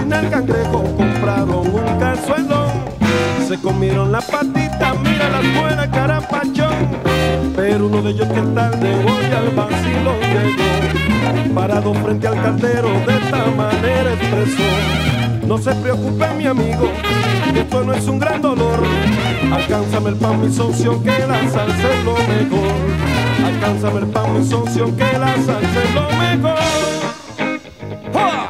en el cangrejo compraron un cazuelón. Se comieron la patita, mira la buena carapachón. Pero uno de ellos que tarde hoy al vacilo llegó. Parado frente al cartero de esta manera expresó. No se preocupe mi amigo, esto no es un gran dolor. Alcánzame el pan mi socio, que la salsa es lo mejor. Alcánzame el pan mi socio, que la salsa es lo mejor. ¡Ja!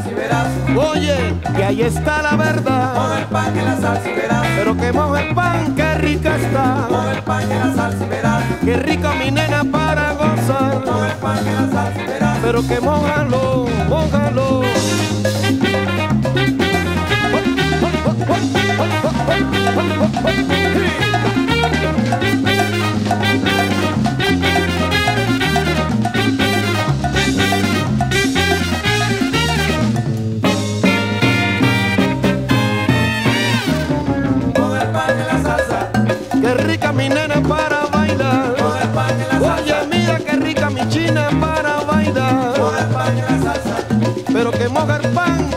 Salsa y verás. Oye, que ahí está la verdad. Moja el pan en la salsa y verás. Pero que moja el pan, qué rica está. Moja el pan en la salsa y verás. Qué rica mi nena para gozar. Moja el pan en la salsa y verás. Pero que mojalo, mojalo. Moja el pan en la salsa. Qué rica mi nena para bailar. La salsa. Oye, mira qué rica mi china para bailar. La salsa. Pero que moja el pan,